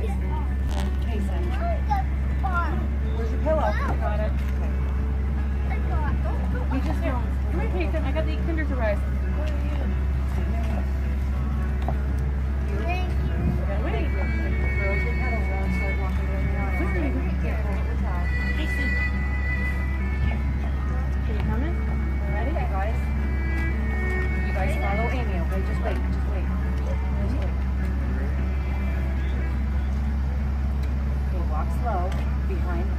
guys. Hey, son. Where's your pillow? I got it. We just here. Come here, I got the Kinder to rest. Ready? You guys follow Amy, okay? Just wait. Just slow behind,